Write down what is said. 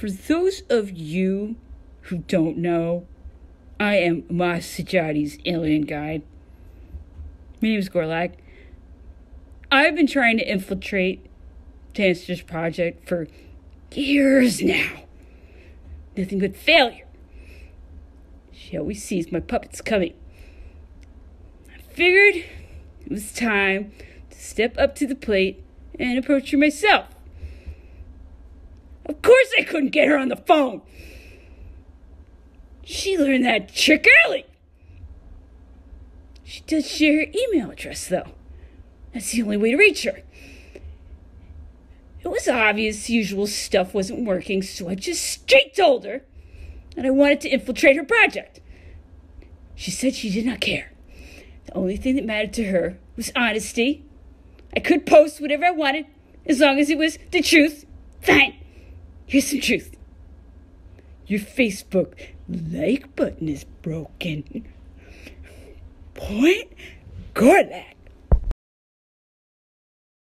For those of you who don't know, I am Mas Sajadi's alien guide. My name is Gor-Lak. I've been trying to infiltrate Tanster's project for years now. Nothing but failure. She always sees my puppets coming. I figured it was time to step up to the plate and approach her myself. Of course, I couldn't get her on the phone. She learned that trick early. She does share her email address, though. That's the only way to reach her. It was obvious the usual stuff wasn't working, so I just straight told her that I wanted to infiltrate her project. She said she did not care. The only thing that mattered to her was honesty. I could post whatever I wanted as long as it was the truth. Fine. Here's the truth. Your Facebook like button is broken. Point Gor-Lak.